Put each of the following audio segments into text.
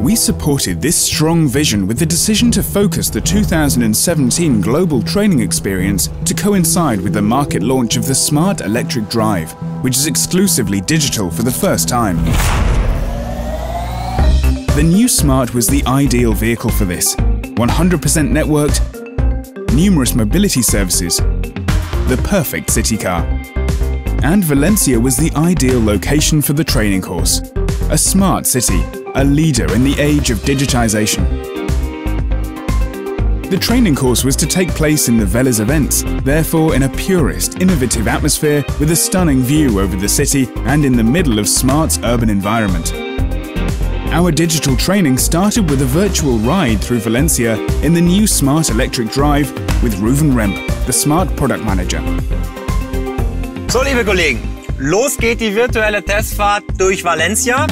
We supported this strong vision with the decision to focus the 2017 global training experience to coincide with the market launch of the Smart Electric Drive, which is exclusively digital for the first time. The new Smart was the ideal vehicle for this. 100% networked, numerous mobility services, the perfect city car. And Valencia was the ideal location for the training course. A smart city, a leader in the age of digitization. The training course was to take place in the Vela's events, therefore in a purist, innovative atmosphere with a stunning view over the city and in the middle of Smart's urban environment. Our digital training started with a virtual ride through Valencia in the new Smart Electric Drive with Ruven Remp, the Smart Product Manager. So, liebe Kollegen, los geht die virtuelle Testfahrt durch Valencia.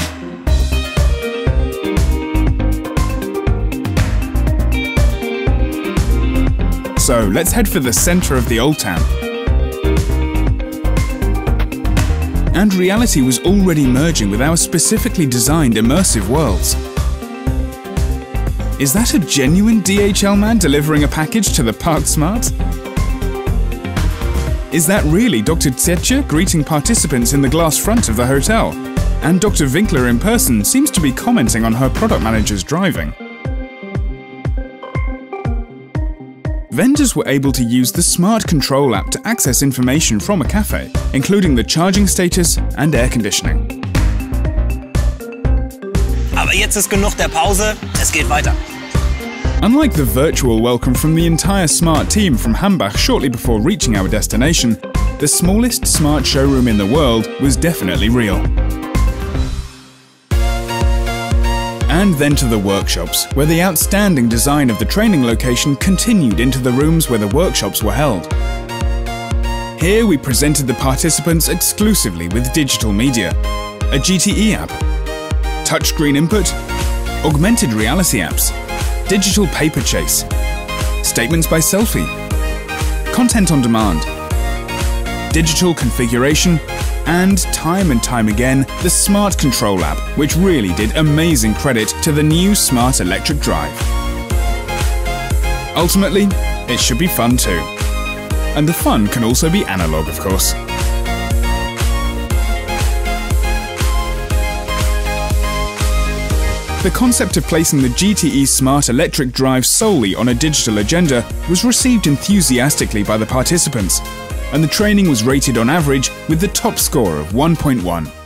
So let's head for the centre of the Old Town. And reality was already merging with our specifically designed immersive worlds. Is that a genuine DHL man delivering a package to the Park Smart? Is that really Dr. Zetsche greeting participants in the glass front of the hotel? And Dr. Winkler in person seems to be commenting on her product manager's driving. Vendors were able to use the Smart Control app to access information from a cafe, including the charging status and air conditioning. Aber jetzt ist genug der Pause, es geht weiter. Unlike the virtual welcome from the entire Smart team from Hambach shortly before reaching our destination, the smallest Smart showroom in the world was definitely real. And then to the workshops, where the outstanding design of the training location continued into the rooms where the workshops were held. Here we presented the participants exclusively with digital media, a GTE app, touchscreen input, augmented reality apps, digital paper chase, statements by selfie, content on demand, digital configuration, and time and time again, the Smart Control app, which really did amazing credit to the new Smart Electric Drive. Ultimately, it should be fun too. And the fun can also be analog, of course. The concept of placing the GTE Smart Electric Drive solely on a digital agenda was received enthusiastically by the participants, and the training was rated on average with the top score of 1.1.